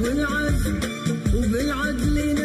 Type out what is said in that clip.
والعزم وبالعدل